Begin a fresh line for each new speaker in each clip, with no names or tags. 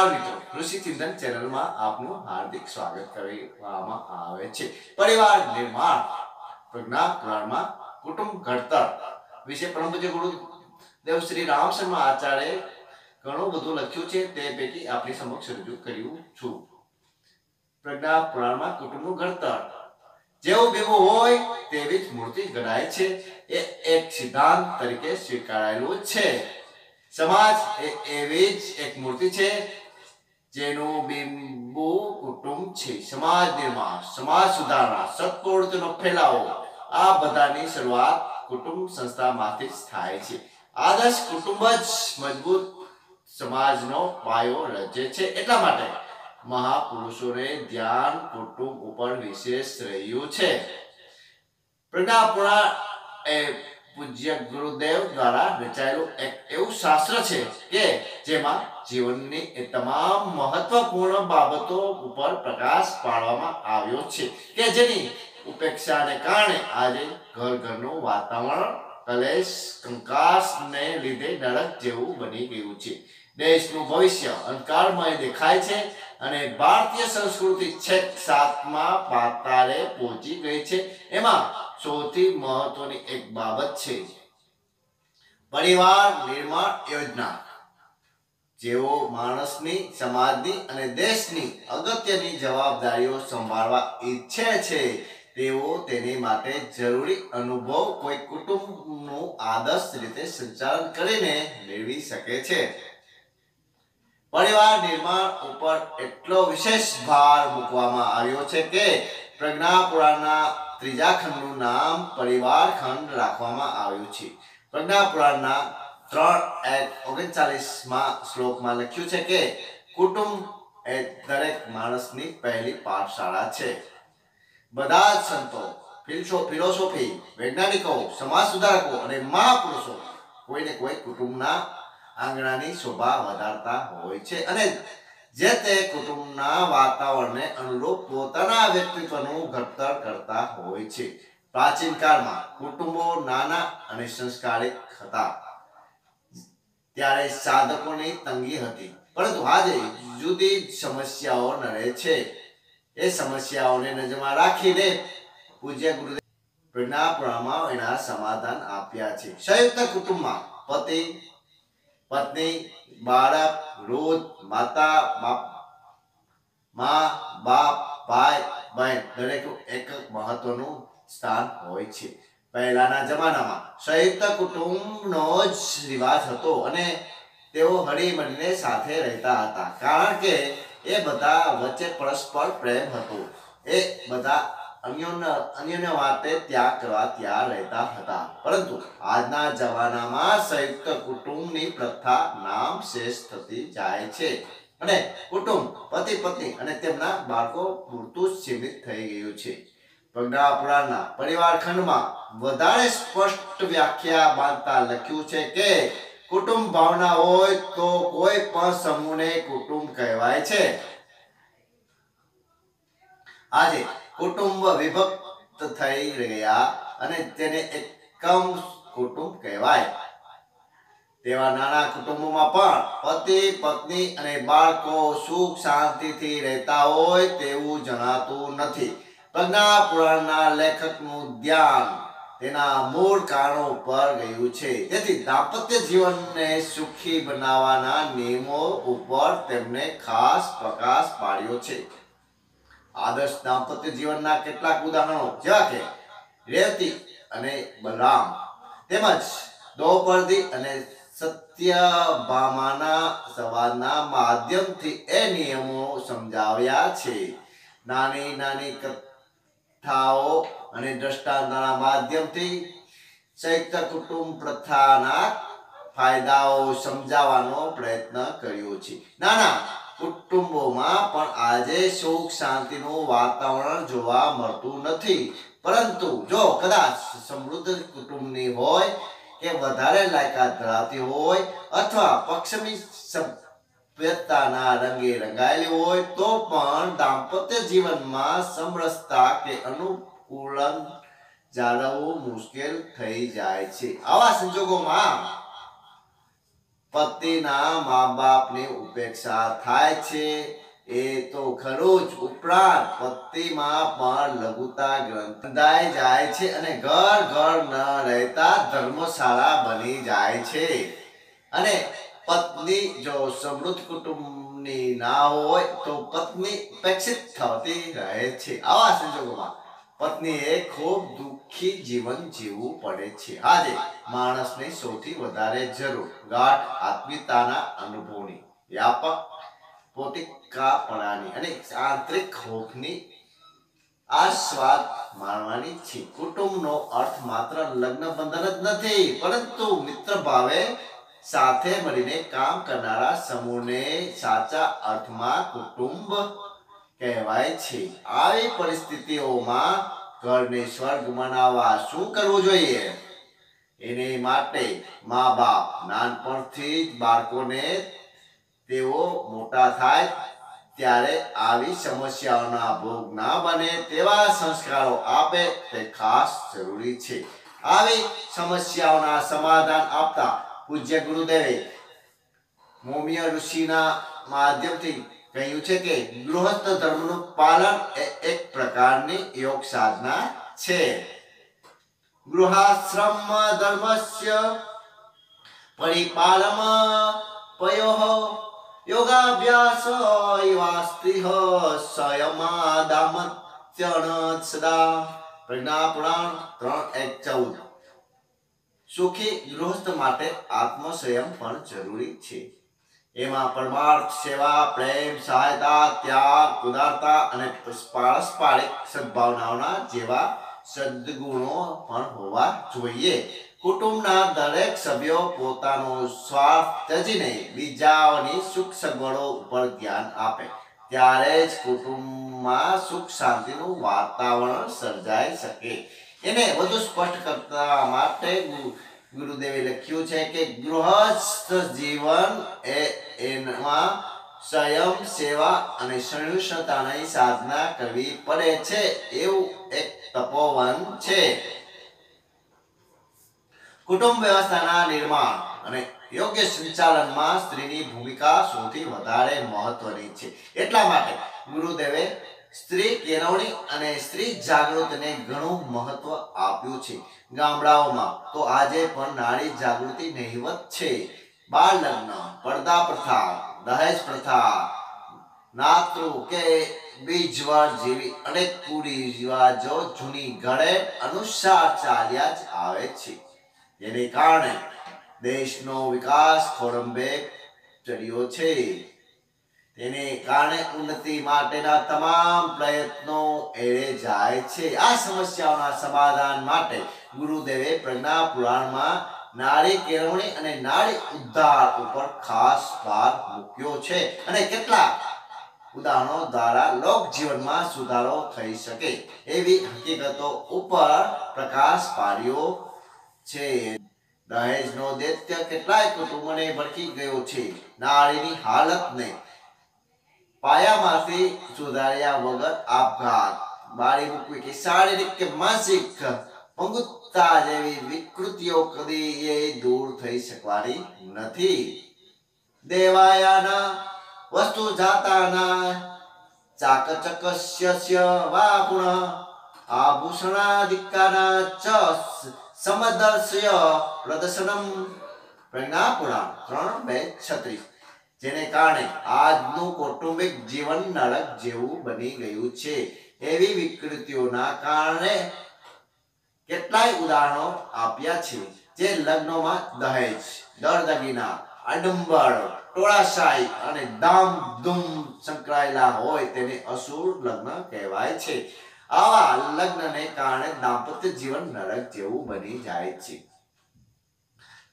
નમસ્કાર મિત્રો કૃષિ ચિંતન ચેનલમાં આપનું હાર્દિક સ્વાગત કરવામાં આવે છે. પરિવાર નિર્માણ પ્રજ્ઞા પુરાણમાં કુટુંબ ઘડતર વિશે પરમ પૂજ્ય ગુરુદેવ શ્રી રામ શર્મા આચાર્ય ઘણું બધું લખ્યું છે, તે પૈકી આપની સમક્ષ રજૂ કર્યું છું. પ્રજ્ઞા પુરાણમાં કુટુંબનું ઘડતર, જેવું ભેગું હોય તેવી જ મૂર્તિ ગણાય છે, એ એક સિદ્ધાંત તરીકે સ્વીકારાયેલું છે. સમાજ એ એવી જ એક મૂર્તિ છે જેનું બિંબુ કુટુંબ છે. સમાજ નિર્માણ સમાજ સુધારણા સત્પ્રવૃત્તિનો ફેલાવો, આ બધાની શરૂઆત કુટુંબ સંસ્થામાંથી જ થાય છે. આદર્શ કુટુંબ જ મજબૂત સમાજનો પાયો રચે છે. એટલા માટે મહાપુરુષોને ધ્યાન કુટુંબ ઉપર વિશેષ રહ્યું છે. પ્રજ્ઞાપુરા એ પૂજ્ય ગુરુદેવ દ્વારા રચાયેલું એક એવું શાસ્ત્ર છે કે જેમાં જીવનની એ તમામ મહત્વપૂર્ણ બાબતો ઉપર પ્રકાશ પાડવામાં આવ્યો છે કે જેની ઉપેક્ષાને કારણે આજે ઘર ઘરનું વાતાવરણ, કલેશ, કંકાસને લીધે નરક જેવું બની ગયું છે. દેશનું ભવિષ્ય અંધકારમય દેખાય છે અને ભારતીય સંસ્કૃતિ છેક સાતમા પાતાળે પહોંચી ગઈ છે. એમાં સૌથી મહત્વની એક બાબત છે પરિવાર નિર્માણ યોજના. જેઓ માણસની, સમાજની અને દેશની અગત્યની જવાબદારીઓ સંભાળવા ઈચ્છે છે, તેઓ તેની માટે જરૂરી અનુભવ કોઈ કુટુંબનું આદર્શ રીતે સંચાલન કરીને મેળવી શકે છે. પરિવાર નિર્માણ ઉપર એટલો વિશેષ ભાર મૂકવામાં આવ્યો છે કે પ્રજ્ઞા પુરાણના ત્રીજા ખંડનું નામ પરિવાર ખંડ રાખવામાં આવ્યું છે. પ્રજ્ઞા પુરાણના ત્રણ એક ઓગણચાલીસમાં શ્લોકમાં લખ્યું છે કે, કુટુંબ એ દરેક માણસની પહેલી પાઠશાળા છે. બધા જ સંતો ફિલોસોફી, વૈજ્ઞાનિકો સમાજ સુધારકો અને મહાપુરુષો કોઈને કોઈ કુટુંબના આંગણાની શોભા વધારતા હોય છે. અને જે તે કુટુંબના વાતાવરણને અનુરૂપ પોતાના વ્યક્તિત્વનું ઘડતર કરતા હોય છે. પ્રાચીન કાળમાં કુટુંબો નાના અને સંસ્કારિક હતા. ત્યારે સાધકોની તંગી હતી. પરંતુ આજે જુદી સમસ્યાઓ નડે છે. એ સમસ્યાઓને નજરમાં રાખીને પૂજ્ય ગુરુદેવ પ્રજ્ઞાપુરામાં એના સમાધાન આપ્યા છે. સંયુક્ત કુટુંબમાં પતિ પત્ની, બાળક, વૃદ્ધ, માતા મા, બાપ, ભાઈ, બહેન દરેકનું એક મહત્વનું સ્થાન હોય છે. પહેલાના જમાનામાં સંયુક્ત કુટુંબનો જ રિવાજ હતો અને તેઓ હળીમળીને સાથે રહેતા હતા. કારણ કે એ બધા વચ્ચે પરસ્પર પ્રેમ હતો. એ બધા અન્યને માટે ત્યાગ કરવા ત્યાં રહેતા હતા. પરંતુ આજના જમાનામાં સંયુક્ત કુટુંબની પ્રથા નામ શેષ થતી જાય છે. અને કુટુંબ પતિ પત્ની અને તેમના બાળકો પૂરતું સીમિત થઈ ગયું છે. પુરાણના પરિવાર ખંડમાં વધારે સ્પષ્ટ વ્યાખ્યા બાંધતા લખ્યું છે કે કુટુંબ ભાવના હોય તો કોઈ પણ સમૂહને કુટુંબ કહેવાય છે. આજે કુટુંબ વિભક્ત થઈ ગયા અને તેને એકમ કુટુંબ કહેવાય. તેવા નાના કુટુંબોમાં પણ પતિ, પત્ની અને બાળકો સુખ શાંતિથી રહેતા હોય તેવું જણાતું નથી. પ્રજ્ઞા પુરાણના લેખકનું ધ્યાન તેના મૂળ કારણો ઉપર ગયું છે. તેથી દાંપત્ય જીવનને સુખી બનાવવાના નિયમો ઉપર તેમને ખાસ પ્રકાશ પાડ્યો છે. આદર્શ દાંપત્ય જીવનના કેટલાક ઉદાહરણો જેવા કે રેવતી અને બલરામ. તેમજ દ્રૌપદી અને સત્યભામાના સંવાદના માધ્યમથી એ નિયમો સમજાવ્યા છે. નાની નાની કથાઓ અને દ્રષ્ટાંતના માધ્યમથી સંયુક્ત કુટુંબ પ્રથાના ફાયદાઓ સમજાવવાનો પ્રયત્ન કર્યો છે. નાના કુટુંબોમાં પણ આજે સુખ શાંતિનું વાતાવરણ જોવા મળતું નથી. પરંતુ જો કદાચ સમૃદ્ધ કુટુંબની હોય કે વધારે લાયકાત ધરાવતી હોય અથવા પક્ષમી સભ્યતાના રંગે રંગાયેલી હોય, તો પણ દાંપત્ય જીવનમાં સમરસતા કે અનુકૂલન જાળવવું મુશ્કેલ થઈ જાય છે. આવા સંજોગોમાં પતિના મા બાપની ઉપેક્ષા થાય છે. એ તો ખરું જ ઉપરાંત પતિમાં પણ લઘુતા ગ્રંથાય જાય છે અને ઘર ઘર ન રહેતા ધર્મશાળા બની જાય છે. અને પત્ની જો સમૃદ્ધ કુટુંબની ના હોય તો પત્ની ઉપેક્ષિત થતી રહે છે. આવા સંજોગોમાં પત્નીએ ખૂબ દુઃખી જીવન જીવવું પડે છે. આજે માણસને સૌથી વધારે જરૂર ગાઢ આત્મીયતાના અનુભવની, વ્યાપક પોતિકાપણાની અને આંતરિક હોફની આસ્વાદ માણવાની છે. કુટુંબનો અર્થ માત્ર લગ્ન બંધન જ નથી, પરંતુ મિત્ર ભાવે સાથે મળીને કામ કરનારા સમૂહને સાચા અર્થમાં કુટુંબ કહેવાય છે. આવી પરિસ્થિતિઓમાં ઘરને સ્વર્ગ બનાવવા શું કરવું જોઈએ? એને માટે મા બાપ નાનપણથી જ બાળકોને તેઓ મોટા થાય ત્યારે આવી સમસ્યાઓના ભોગ ના બને તેવા સંસ્કારો આપે તે ખાસ જરૂરી છે. આવી સમસ્યાઓના સમાધાન આપતા પૂજ્ય ગુરુદેવે મોમિય ઋષિના માધ્યમથી કહ્યું છે કે ગૃહસ્થ ધર્મનું પાલન એ એક પ્રકારની યોગ સાધના છે. ગૃહાશ્રમ ધર્મસ્ય પરિપાલમ પયો યોગાભ્યાસ વાસ્તિહ સ્વયમાદામત્યણ સદા પ્રજ્ઞા પુરાણ ત્રણ એક ચૌદ. સુખી ગૃહસ્થ માટે આત્મસંયમ પણ જરૂરી છે. એમાં પરમાર્થ, સેવા, પ્રેમ, સહાયતા, ત્યાગ, ઉદારતા અને પારસ્પરિક સદભાવનાઓના જેવા સદગુણો પણ હોવા જોઈએ. કુટુંબના દરેક સભ્યો પોતાનો સ્વાર્થ ત્યજીને બીજાઓની સુખ સગવડો ઉપર ધ્યાન આપે. ત્યારે જ કુટુંબમાં સુખ શાંતિનું વાતાવરણ સર્જાઈ શકે. એને વધુ સ્પષ્ટ કરતા માટે ગુરુદેવે લખ્યું છે કે ગૃહસ્થ જીવન એ એમાં સ્વયં સેવા અને સંયુષતાની સાધના કરવી પડે છે, એવું એક તપોવન છે. કુટુંબ વ્યવસ્થાના નિર્માણ અને યોગ્ય સંચાલનમાં સ્ત્રીની ભૂમિકા સૌથી વધારે મહત્વની છે. એટલા માટે ગુરુદેવે સ્ત્રી કેળવણી અને સ્ત્રી જાગૃતિને ઘણું મહત્વ આપ્યું છે. ગામડાઓમાં તો આજે પણ નારી જાગૃતિ નહિવત છે. બાળ લગ્ન પડદા પ્રથા, દહેજ પ્રથા, નાતૃ કે બીજવાર જેવી અનેક કુરિવાજો જૂની ઘડે અનુસાર ચાલ્યા જ આવે છે. જેને કારણે દેશનો વિકાસ ખોરંબે ચડ્યો છે. તેને કારણે ઉન્નતિ માટેના તમામ પ્રયત્નો એળે જાય છે. આ સમસ્યાઓના સમાધાન માટે ગુરુદેવે પ્રજ્ઞા પુરાણમાં નારી કેળવણી અને નારી ઉદ્ધાર ઉપર ખાસ ભાર મૂક્યો છે અને કેટલા ઉદાહરણો દ્વારા લોક જીવનમાં સુધારો થઈ શકે એવી હકીકતો ઉપર પ્રકાશ પાડ્યો છે. દહેજનો દૈત્ય કેટલાય કુટુંબને ભડકી ગયો છે. નારીની હાલતને પાયામાંથી સુધાર્યા વગર આપઘાત. બાળી મૂકવી કે શારીરિક કે માનસિક પંગુત્તા જેવી વિકૃતિઓ કદી એ દૂર થઈ શકવાની નથી. દેવાયાના વસ્તુ જાતાના ચાકચકસ્ય વા પુનઃ આભૂષણાધિકાના ચ સમદર્શય પ્રદર્શનમ. પ્રજ્ઞાપુરાણ ત્રણ બે છત્રીસ. જેને કારણે આજનું કૌટુંબિક જીવન નળક જેવું બની ગયું છે. એવી વિકૃતિઓના કારણે કેટલાય ઉદાહરણો આપ્યા છે, જે લગ્નોમાં દહેજ દરદગીના આડંબર ટોળાશાહી અને ધામધૂમ સંકળાયેલા હોય તેને અસુર લગ્ન કહેવાય છે. આવા લગ્નને કારણે દાંપત્ય જીવન નરક જેવું બની જાય છે.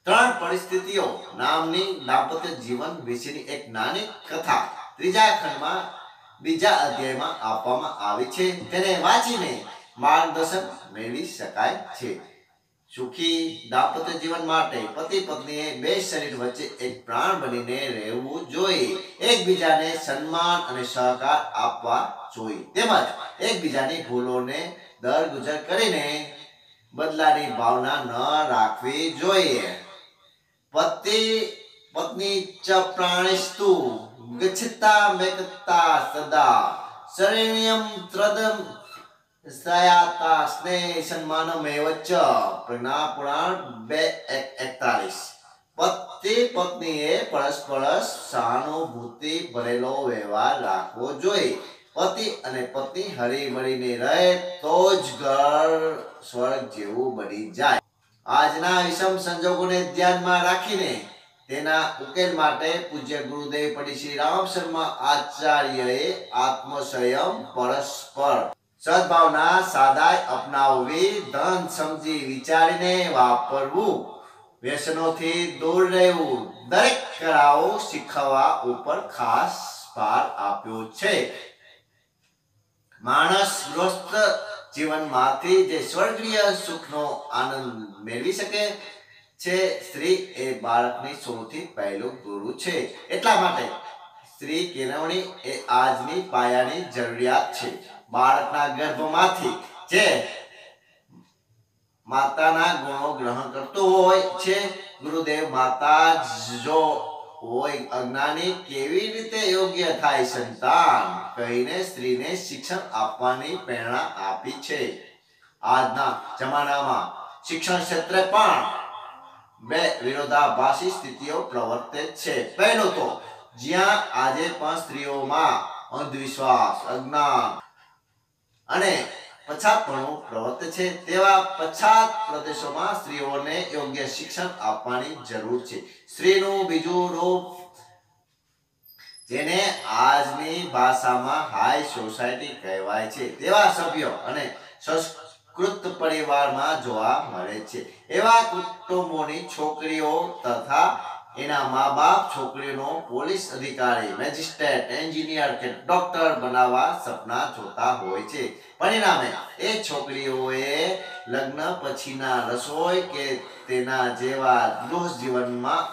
ત્રણ પરિસ્થિતિઓ નામની દાંપત્ય જીવન વિશેની એક નાની કથા ત્રીજા ખંડમાં બીજા અધ્યાયમાં આપવામાં આવી છે. તેને વાંચીને માર્ગદર્શન મેળવી શકાય છે. સુખી દાંપત્ય જીવન માટે પતિ પત્નીએ બે શરીર વચ્ચે એક પ્રાણ બનીને રહેવું જોઈએ. એકબીજાને સન્માન અને સહકાર આપવા જોઈએ. તેમજ એકબીજાની ભૂલોને દર ગુજર કરીને બદલાની ભાવના ન રાખવી જોઈએ. પતિ પત્ની ચ પ્રાણિસ્તુ ગચ્છતા મેકતા સદા શરણ્યમ ત્રદમ સયાતા સ્નેહ સન્માનમ એવચ પ્રજ્ઞા પુરાણ બે એકતાલીસ પતિ પત્નીએ પરસ્પર સહાનુભૂતિ ભરેલો વ્યવહાર રાખવો જોઈએ પતિ અને પત્ની હળી મળીને રહે તો જ ઘર સ્વર્ગ જેવું બની જાય આજના વિષમ સંજોગોને ધ્યાનમાં રાખીને તેના ઉકેલ માટે પૂજ્ય ગુરુદેવ પંડિત શ્રી રામ શર્મા આચાર્યએ આત્મસંયમ પરસ્પર સદભાવના સાદાય અપનાવવી, ધન સમજી વિચારીને વાપરવું, વ્યસનોથી દૂર રહેવું, દરેક કળાઓ શીખવવા ઉપર ખાસ ભાર આપ્યો છે. માણસ ગૃહસ્થ જીવનમાંથી જે સ્વર્ગીય સુખનો આનંદ મેળવી શકે છે, સ્ત્રી એ બાળકની સૌથી પહેલું ગુરુ છે. એટલા માટે સ્ત્રી કેળવણી એ આજની પાયાની જરૂરિયાત છે. બાળકના ગર્ભમાંથી જે માતાના ગુણો ગ્રહણ કરતો હોય છે, ગુરુદેવ માતા જો હોય. અજ્ઞાની કેવી રીતે યોગ્ય થાય સંતાન? કહીને સ્ત્રીને શિક્ષણ આપવાની પ્રેરણા આપી છે. આજના જમાનામાં શિક્ષણ ક્ષેત્રે પણ બે વિરોધાભાસી સ્થિતિઓ પ્રવર્તે છે. પહેલો તો, જ્યાં આજે પણ સ્ત્રીઓમાં અંધવિશ્વાસ, અજ્ઞાન અને પછાતપણું પ્રવર્તે છે. તેવા પછાત પ્રદેશોમાં સ્ત્રીઓને યોગ્ય શિક્ષણ આપવાની જરૂર છે. સ્ત્રીનું બીજું રૂપ જેને આજની ભાષામાં હાઈ સોસાયટી કહેવાય છે. તેવા સભ્યો અને સંસ્કૃત પરિવારમાં જોવા મળે છે. એવા કુટુંબોની છોકરીઓ તથા એના મા બાપ છોકરીનો પોલીસ અધિકારી, મેજિસ્ટ્રેટ, એન્જિનિયર કે ડોક્ટર બનાવવા સપના જોતા હોય છે. પરિણામે એ છોકરીઓએ લગ્ન પછીના રસોઈ કે તેના જેવા ગૃહ જીવનમાં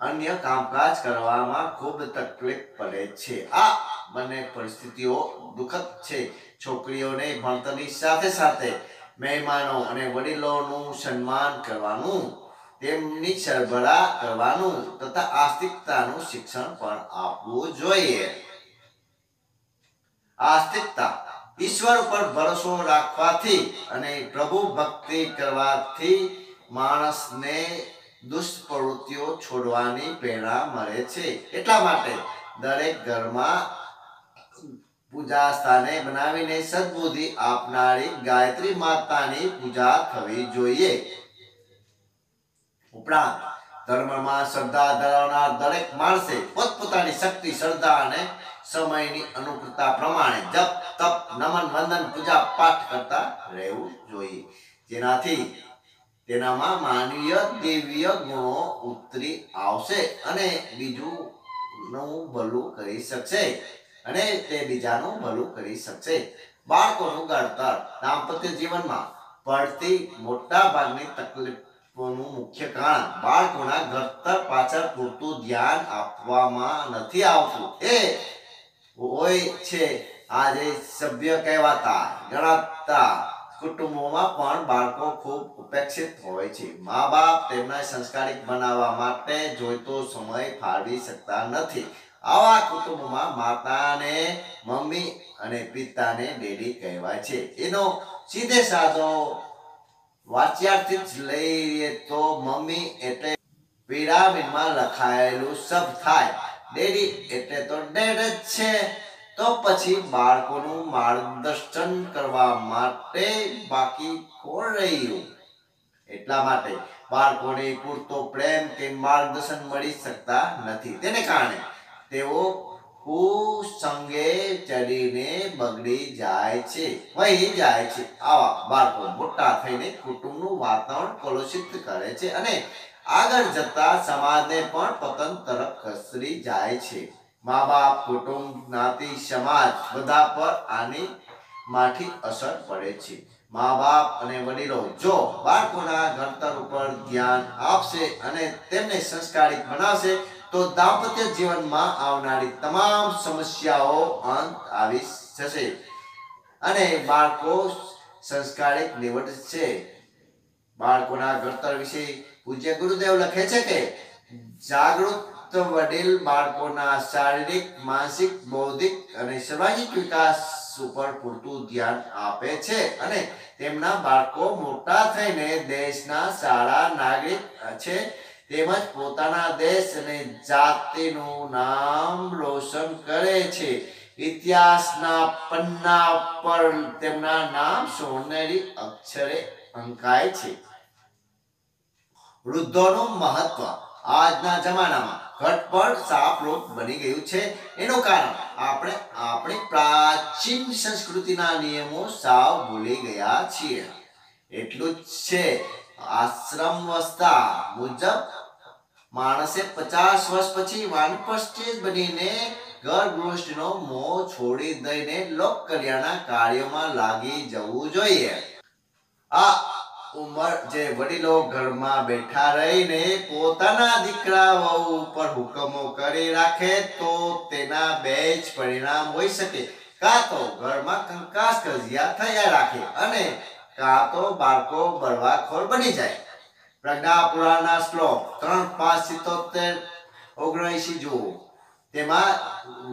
અન્ય કામકાજ કરવામાં ખૂબ તકલીફ પડે છે. આ બંને પરિસ્થિતિઓ દુઃખદ છે. છોકરીઓને ભણતરની સાથે સાથે મહેમાનો અને વડીલોનું સન્માન કરવાનું તેમની સરભરા કરવાનું તથા આસ્તિકતાનું શિક્ષણ પણ આપવું જોઈએ. આસ્તિકતા ઈશ્વર પર ભરોસો રાખવાથી અને પ્રભુ ભક્તિ કરવાથી માણસને દુષ્પ્રવૃત્તિઓ છોડવાની પ્રેરણા મળે છે. એટલા માટે દરેક ઘરમાં પૂજા સ્થાને બનાવીને સદબુદ્ધિ આપનારી ગાયત્રી માતાની પૂજા થવી જોઈએ. ઉપરાંત ધર્મમાં શ્રદ્ધા ધરાવનાર દરેક માણસે પોતપોતાની શક્તિ, શ્રદ્ધા અને સમયની અનુકૂળતા પ્રમાણે જપ, તપ, નમન, વંદન, પૂજા, પાઠ કરતા રહેવું જોઈએ. જેનાથી તેનામાં માનવીય દિવ્ય ગુણો ઉતરી આવશે અને બીજું નું ભલું કરી શકશે અને તે બીજાનું ભલું કરી શકશે. બાળકોનું ઘડતર દાંપત્ય જીવનમાં પડતી મોટા ભાગની મુખ્ય કારણ, બાળકોના ઘડતર પાછળ પૂરતું ધ્યાન આપવામાં નથી આવતું. હોય છે આજે સભ્ય કહેવાતા કુટુંબોમાં પણ બાળકો ખૂબ ઉપેક્ષિત હોય છે. મા બાપ તેમના સંસ્કારિક બનાવવા માટે જોઈતો સમય ફાળવી શકતા નથી. આવા કુટુંબમાં માતાને, મમ્મી અને પિતાને ડેડી કહેવાય છે. એનો સીધે સાધો વાચ્યાર્થી જ લઈએ તો મમ્મી એટલે પિરામિડમાં લખાયેલું શબ્દ થાય. ડેડી એટલે તો ડેડ જ છે. તો પછી બાળકોનું માર્ગદર્શન કરવા માટે બાકી કોણ રહ્યું? એટલા માટે બાળકોને પૂરતો પ્રેમ કે માર્ગદર્શન મળી શકતા નથી. તેને કારણે તેઓ કુસંગે ચડીને બગડી જાય છે, વહી જાય છે. આવા બાળકો મોટા થઈને કુટુંબનું વાતાવરણ કલુષિત કરે છે અને આગળ જતા સમાજને પણ પતન તરફ ખસરી જાય છે. મા બાપ કુટુંબ જ્ઞાતિ સમાજ બધા પર આની માઠી અસર પડે છે. મા બાપ અને વડીલો જો બાળકોના ઘડતર ઉપર ધ્યાન આપશે અને તેમને સંસ્કારિત બનાવશે તો દાંપત્ય જીવનમાં આવનારી તમામ સમસ્યાઓ અંત આવી જશે. અને બાળકો સંસ્કારિત નીવડશે. બાળકોના ઘડતર વિશે પૂજ્ય ગુરુદેવ લખે છે કે, જાગૃત વડીલ બાળકોના શારીરિક, માનસિક, બૌદ્ધિક અને સર્વાંગિક વિકાસ ઉપર પૂરતું ધ્યાન આપે છે. અને તેમના બાળકો મોટા થઈને દેશના સારા નાગરિક છે. તેમજ પોતાના દેશ અને જાતિનું નામ રોશન કરે છે. ઇતિહાસના પન્ના પર તેમના નામ સોનેરી અક્ષરે અંકાય છે. વૃદ્ધોનું મહત્વ. આજના જમાનામાં ઘટપટ સાપરૂપ બની ગયું છે. એનું કારણ આપણે આપણી પ્રાચીન સંસ્કૃતિના નિયમો સાવ ભૂલી ગયા છીએ. એટલું જ છે. આશ્રમ વસ્તા મુજબ માણસે પચાસ વર્ષ પછી વાનપ્રસ્થિત બનીને ગૃહસ્થીનો મોહ છોડી દઈને લોક કલ્યાણના કાર્યોમાં લાગી જવું જોઈએ. આ ઉંમર જે વડીલો ઘરમાં બેઠા રહીને પોતાના દીકરા વહુ ઉપર હુકમો કરી રાખે તો તેના બે જ પરિણામ હોઈ શકે. કાં તો ઘરમાં કંકાસ કજિયા થયા રાખે અને કાં તો બાળકો બળવાખોર બની જાય. પ્રજ્ઞા પુરાણના શ્લોક ત્રણ, પાંચ, સિત્તોતેર, ઓગણસી જુઓ. તેમાં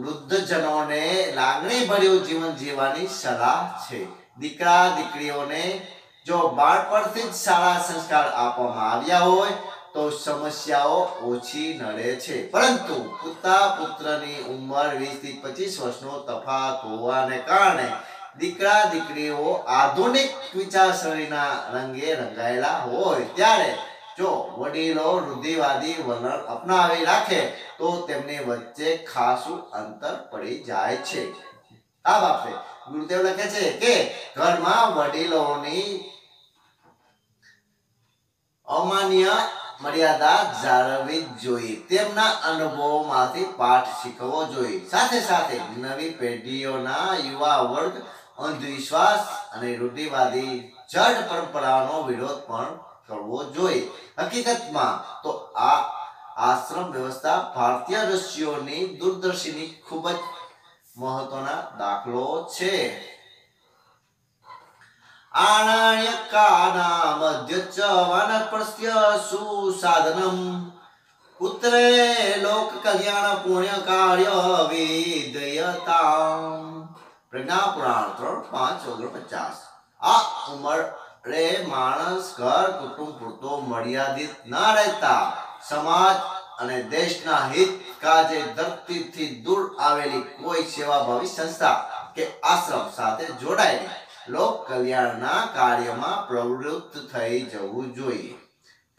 વૃદ્ધજનોને લાગણી ભર્યું જીવન જીવવાની સલાહ છે. દીકરા, દીકરીઓને જો બાળપણથી જ સારા સંસ્કાર આપવામાં આવ્યા હોય, તો સમસ્યાઓ ઓછી નડે છે. પરંતુ પુતા પુત્રની ઉંમર વીસથી પચીસ વર્ષનો તફાત હોવાને કારણે દીકરા, દીકરીઓ આધુનિક વિચારસરણીના રંગે રંગાયેલા હોય ત્યારે જો વડીલો રૂઢિવાદી વલણ અપનાવી રાખે, તો તેમની વચ્ચે ખાસું અંતર પડી જાય છે. આ બાબતે ગુરુદેવ લખે છે કે ઘરમાં વડીલોની અમાન્ય મર્યાદા જાળવવી જોઈએ. તેમના અનુભવોમાંથી પાઠ શીખવો જોઈએ. સાથે સાથે નવી પેઢીઓના યુવા વર્ગ અંધવિશ્વાસ અને રૂઢિવાદી જડ પરંપરાનો વિરોધ પણ કરવો જોઈએ. હકીકતમાં તો આ આશ્રમ વ્યવસ્થા ભારતીય ઋષિઓની દૂરદર્શીની ખૂબ જ મહત્વના દાખલો છે. આણાયકાના મધ્ય ચ વાનપ્રસ્ય સુસાધનમ. પુત્રે લોક કલ્યાણ પુણ્ય કાર્ય વિદયતામ પ્રજ્ઞા ત્રણ પાંચ ઓગણપચાસ આ ઉંમરે માણસ, ઘર, કુટુંબ પૂરતો મર્યાદિત ના રહેતા સમાજ અને દેશના હિત કાજે ધરતીથી દૂર આવેલી કોઈ સેવાભાવી સંસ્થા કે આશ્રમ સાથે જોડાયેલી લોક કલ્યાણના કાર્યમાં પ્રવૃત્ત થઈ જવું જોઈએ.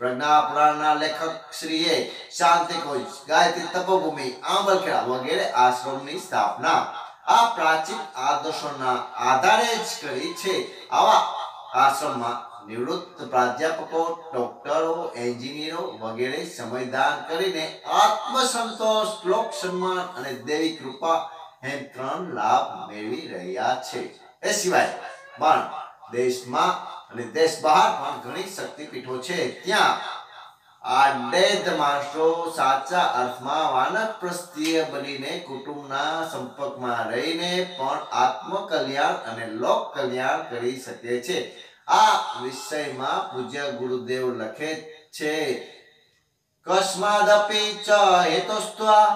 પ્રજ્ઞા પુરાણના લેખક શ્રીએ શાંતિ કોઈ ગાયત્રી તપોભૂમિ, આંબલખેડા વગેરે આશ્રમની સ્થાપના આ પ્રાચીન આદર્શોના આધારે જ કરી છે. આવા આશ્રમમાં નિવૃત્ત પ્રાધ્યાપકો, ડોક્ટરો, એન્જિનિયરો વગેરે સમયદાન કરીને આત્મસંતોષ, લોક સન્માન અને દેવી કૃપા એમ ત્રણ લાભ મેળવી રહ્યા છે. એ સિવાય પણ દેશમાં અને દેશ બહાર પણ ઘણી શક્તિપીઠો છે. ત્યાં આડેદ માણસો સાચા અર્થમાં વાનપ્રસ્થીય બનીને કુટુંબના સંપર્કમાં રહીને પણ આત્મકલ્યાણ અને લોક કલ્યાણ કરી શકે છે. આ વિષયમાં પૂજ્ય ગુરુદેવ લખે છે, કસ્માદપી ચ હેતુસ્ત્વા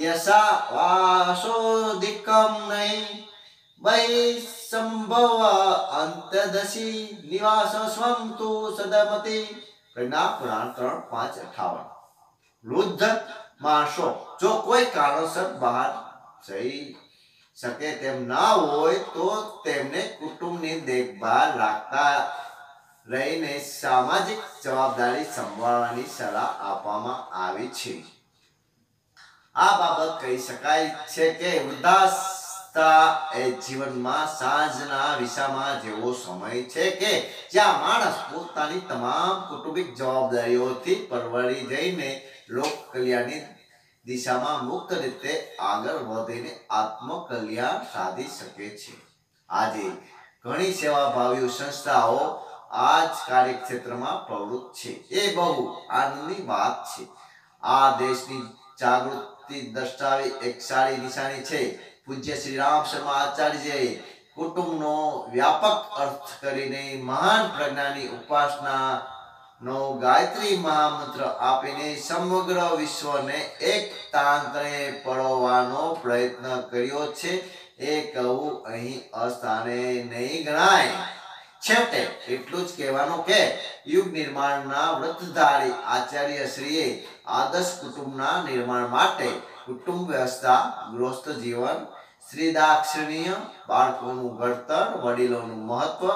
યસા વાસોધિકમ નહીં. વૈ સંભવ અંતદશી નિવાસ સ્વમ તુ સદમતિ. પ્રજ્ઞા પુરાણ ત્રણ, પાંચ, અઠાવન. વૃદ્ધ માણસો, જો કોઈ કારણોસર બહાર જઈ શકે તેમ ના હોય, તો તેમને કુટુંબની દેખભાળ રાખતા રહીને સામાજિક જવાબદારી સંભાળવાની સલાહ આપવામાં આવી છે. આ બાબત કહી શકાય છે કે વૃદ્ધાસ્થા એ જીવનમાં સાંજના વિસામાં જેવો સમય છે કે જ્યાં માણસ પોતાની તમામ કુટુંબિક જવાબદારીઓથી પરવડી જઈને લોક કલ્યાણની દિશામાં મુક્ત રીતે આગળ વધીને આત્મકલ્યાણ સાધી શકે છે. આજે ઘણી સેવાભાવી સંસ્થાઓ આ જ કાર્યક્ષેત્રમાં પ્રવૃત્ત છે. એ બહુ આનંદની વાત છે. આ દેશની જાગૃતિ દર્શાવી એક સારી નિશાની છે. પૂજ્ય શ્રી રામ શર્મા આચાર્યએ કુટુંબનો વ્યાપક અર્થ કરીને મહાન પ્રજ્ઞાની ઉપાસના નો ગાયત્રી મહામંત્ર આપીને સમગ્ર વિશ્વને એક તાંત્રે પરોવાનો પ્રયત્ન કર્યો છે. એ કહું અહીં અસ્થાને નહીં ગણાય. છેવટે એટલું જ કહેવાનું કે યુગ નિર્માણના વ્રતધારી આચાર્ય શ્રીએ આદર્શ કુટુંબના નિર્માણ માટે કુટુંબ વ્યવસ્થા, ગૃહસ્થ જીવન શ્રીદાક્ષિણીય બાળકોનું ઘડતર, વડીલોનું મહત્વ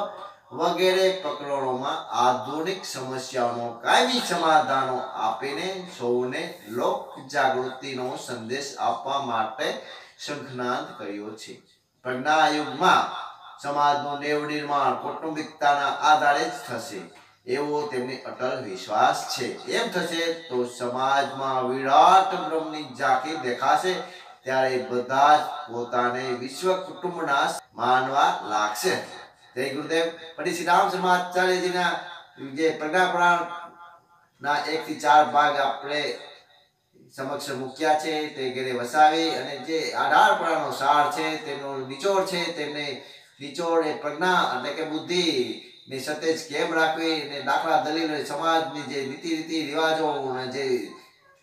વગેરે પ્રકરણોમાં આધુનિક સમસ્યાઓનો કાયમી સમાધાનો આપીને સૌને લોક જાગૃતિનો સંદેશ આપવા માટે શંખનાદ કર્યો છે. પ્રજ્ઞા યુગમાં સમાજનું નેવ નિર્માણ કૌટુંબિકતાના આધારે જ થશે. એવો તેમની અટલ વિશ્વાસ છે. એમ થશે તો સમાજમાં વિરાટ બ્રહ્મની ઝાંખી દેખાશે ત્યારે બધા જ પોતાને વિશ્વ કુટુંબના માનવા લાગશે. જય ગુરુદેવ. પછી શ્રી રામ સમાચાર્યજીના જે પ્રજ્ઞાપુરાણ ના એક થી ચાર ભાગ આપણે સમક્ષ મૂક્યા છે, તે ઘરે વસાવી અને જે અઢાર પુરાણનો સાર છે, તેનો નિચોડ છે તેમને નિચોડ એ પ્રજ્ઞા એટલે કે બુદ્ધિ ની સતેજ કેમ રાખવી અને દાખલા દલીલ સમાજની જે નીતિ રીતિ રિવાજો જે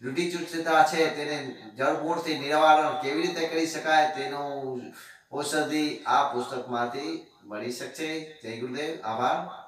રૂઢિચુસ્તતા છે, તેને જળમૂળથી નિવારણ કેવી રીતે કરી શકાય તેનું ઔષધિ આ પુસ્તકમાંથી મળી શકશે. જય ગુરુદેવ, આભાર.